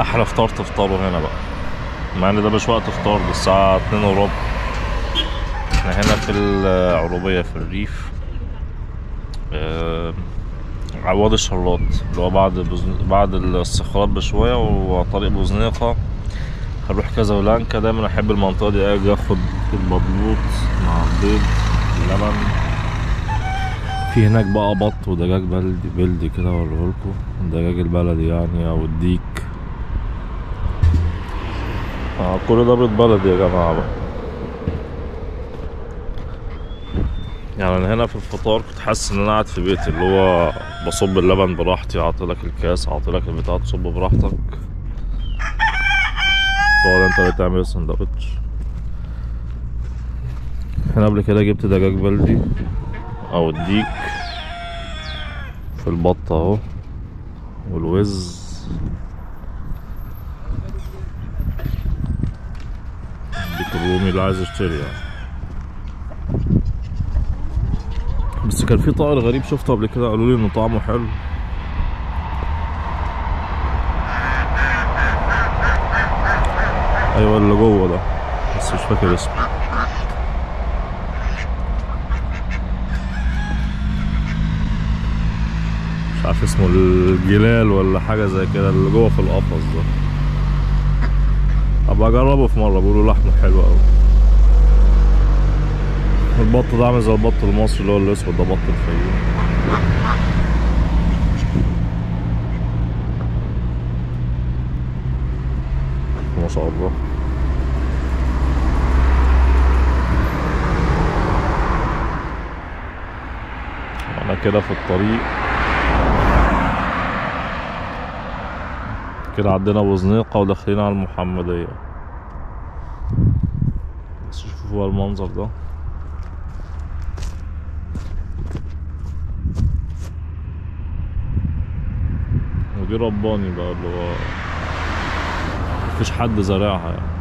أحلى فطار تفطره هنا بقى. مع إن ده مش وقت فطار ده الساعة اتنين وربع. إحنا هنا في العروبية في الريف. آه، عواد الشراط اللي هو بعد بزن... بعد الصخرات بشوية وطريق بوزنيقة. هنروح كازابلانكا. دايما أحب المنطقة دي أجي اخد المضبوط مع البيض اللبن. في هناك بقى بط ودجاج بلدي بلدي كده أوريهولكوا. الدجاج البلدي يعني أو الديك. آه كل بيض بلدي يا جماعة بقى. يعني أنا هنا في الفطار كنت حاسس إن أنا قاعد في بيتي اللي هو بصب اللبن براحتي اعطيلك الكاس اعطيلك البتاع تصب براحتك. تقعد أنت اللي تعمل السندوتش. هنا قبل كده جبت دجاج بلدي أو الديك في البط أهو والوز الديك الرومي اللي عايز يشتري يعني. بس كان في طائر غريب شفته قبل كده قالوا لي إنه طعمه حلو. أيوه اللي جوه ده. بس مش فاكر اسمه. مش عارف اسمه الجلال ولا حاجة زي كده اللي جوه في القفص ده. ابقى أجربه في مرة بيقولوا لحمة حلو أوي. البط ده عامل زي البط المصري اللي هو الاسود ده بط الفيوم. ما شاء الله. أنا كده في الطريق. كده عدينا بوزنيقة وداخلين على المحمدية. بس شوفوا بقى المنظر ده. ودي رباني بقى اللي هو مفيش حد زارعها يعني.